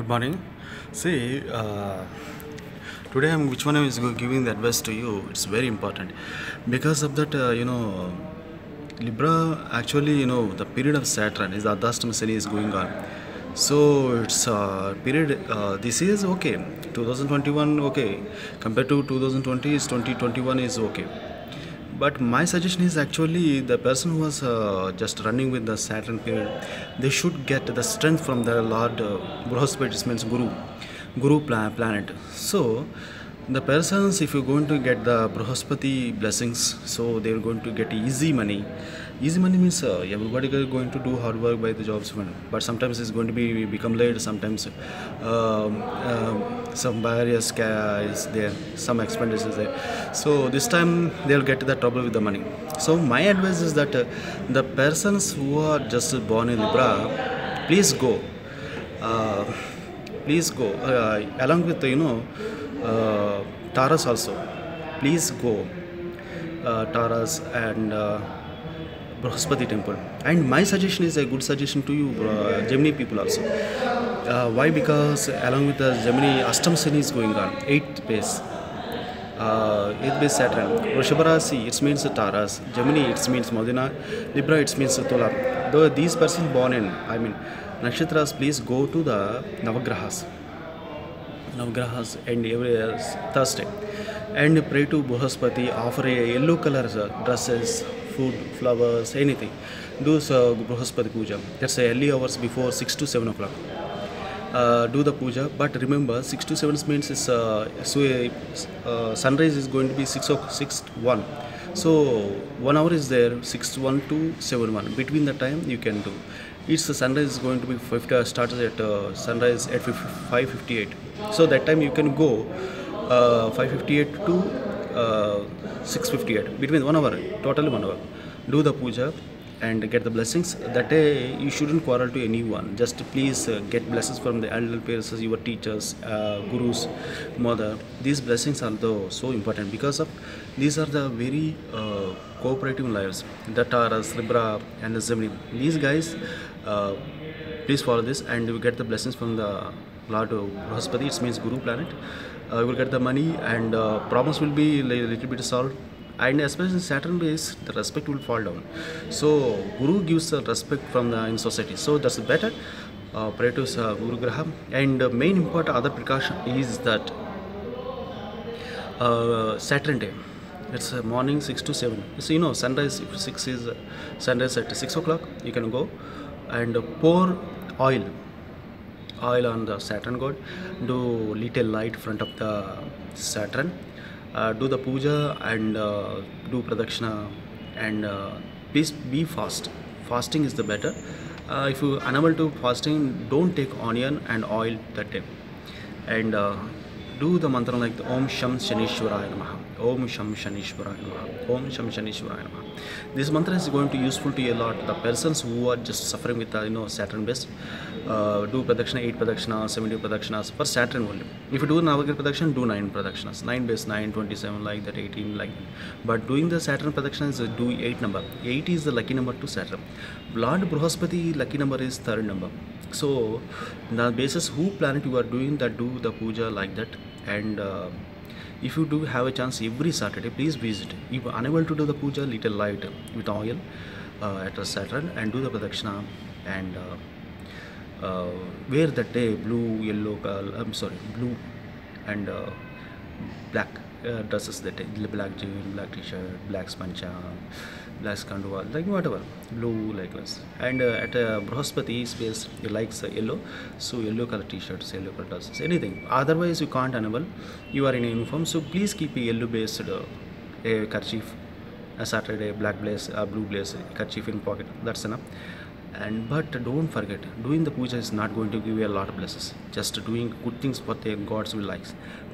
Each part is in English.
Good morning. See, uh, today I'm which one is giving the advice to you. It's very important because of that. Uh, you know, Libra actually, you know, the period of Saturn is the Ardhashtama Shani is going on. So it's uh, period. Uh, this is okay. 2021 okay compared to 2020 is 2021 is okay. But my suggestion is actually the person who was uh, just running with the Saturn period, they should get the strength from the Lord uh, Brihaspati, it means Guru, Guru pla- planet. So the persons, if you're going to get the Brihaspati blessings, so they're going to get easy money. Easy money means uh, everybody is going to do hard work by the jobs, but sometimes it's going to be become late. Sometimes um, um, some barriers is there, some expenditure is there. So this time they'll get the trouble with the money. So my advice is that uh, the persons who are just born in Libra, please go. Uh, please go uh, along with you know uh, Taras also. Please go uh, Taras and uh, Brihaspati temple. And my suggestion is a good suggestion to you, uh, Gemini people also. Uh, why? Because along with the Gemini, Ashtam Shani is going on, 8th base. Uh, 8th base Saturn. Vrishabha it means Taras. Gemini, it means Madina. Libra, it means Tula. Though these persons born in, I mean, Nakshatras, please go to the Navagrahas. Navagrahas and every Thursday and pray to Brihaspati, offer a yellow color dresses, food, flowers, anything. Do uh, Brihaspati puja. That's early hours before 6 to 7 o'clock. Uh, do the puja, but remember 6 to 7 means it's, uh, so uh, sunrise is going to be 6 o- 6 1. So one hour is there 6 1 to 7 1. Between the time you can do. It's the sunrise is going to be 50, starts at uh, sunrise at 5:58. So that time you can go uh, 5:58 to uh, 6:58 between one hour, totally one hour. Do the puja and get the blessings. That day you shouldn't quarrel to anyone. Just please uh, get blessings from the elder parents, your teachers, uh, gurus, mother. These blessings are though so important because of these are the very uh, cooperative lives. The Taras, Libra, and the Gemini. These guys, uh, please follow this and you get the blessings from the Lord Brihaspati. It means Guru planet. Uh, you will get the money and uh, problems will be a little bit solved and especially in Saturn base, the respect will fall down. So Guru gives the respect from the in society. So that's better. Uh, pray to uh, Guru Graha. And uh, main important other precaution is that uh, Saturn day. It's uh, morning six to seven. So you know sunrise. If six is uh, sunrise at six o'clock, you can go and pour oil oil on the Saturn god, do little light front of the Saturn, do the puja and uh, do pradakshina and uh, please be fast. Fasting is the better. Uh, if you are unable to fasting, don't take onion and oil that day. And uh, do the mantra like the Om Sham Shanishwaraya Namaha. Om Sham Shanishwaraya. Om Sham. This mantra is going to be useful to you a lot. The persons who are just suffering with uh, you know Saturn based, uh, do pradakshina, 8 pradakshina, 70 pradakshinas for Saturn only. If you do Navagrah pradakshina, do 9 pradakshinas. 9 base, 9, 27 like that, 18 like that. But doing the Saturn pradakshina is uh, do 8 number. 8 is the lucky number to Saturn. Lord Brihaspati lucky number is third number. So the basis who planet you are doing that do the puja like that and uh, if you do have a chance every Saturday please visit. If unable to do the puja little light with oil uh, at a Saturn and do the pradakshina and uh, uh, wear that day blue, yellow, uh, I'm sorry, blue and uh, black uh, dresses that day, black jean, black t-shirt, black spancha, black skandua, like whatever, blue like this. And uh, at uh, Brihaspati space, he likes uh, yellow, so yellow color t-shirts, yellow color dresses, anything. Otherwise, you can't enable. You are in uniform, so please keep a yellow based uh, a kerchief, a Saturday black blaze, a blue blaze, a kerchief in pocket. That's enough and but don't forget doing the puja is not going to give you a lot of blessings just doing good things for the gods will like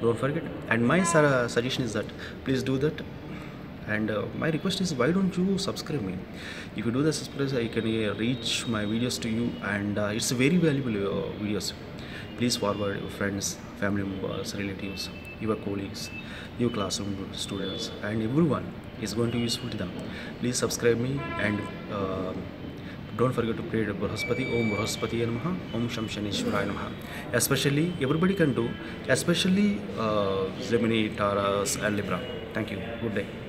don't forget and my su- suggestion is that please do that and uh, my request is why don't you subscribe me if you do the subscribe i can uh, reach my videos to you and uh, it's very valuable uh, videos please forward your friends family members relatives your colleagues your classroom students and everyone is going to be useful to them please subscribe me and uh, don't forget to pray to Brahaspati, Om Brahaspati Namaha, Om Sham Namaha. Especially, everybody can do, especially uh, Gemini, Taurus, and Libra. Thank you. Good day.